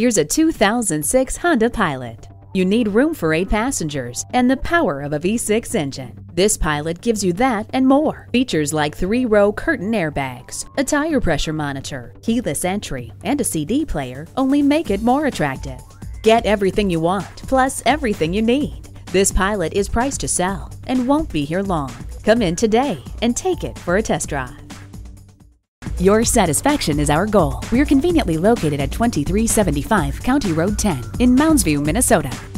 Here's a 2006 Honda Pilot. You need room for eight passengers and the power of a V6 engine. This Pilot gives you that and more. Features like three-row curtain airbags, a tire pressure monitor, keyless entry, and a CD player only make it more attractive. Get everything you want, plus everything you need. This Pilot is priced to sell and won't be here long. Come in today and take it for a test drive. Your satisfaction is our goal. We're conveniently located at 2375 County Road 10 in Mounds View, Minnesota.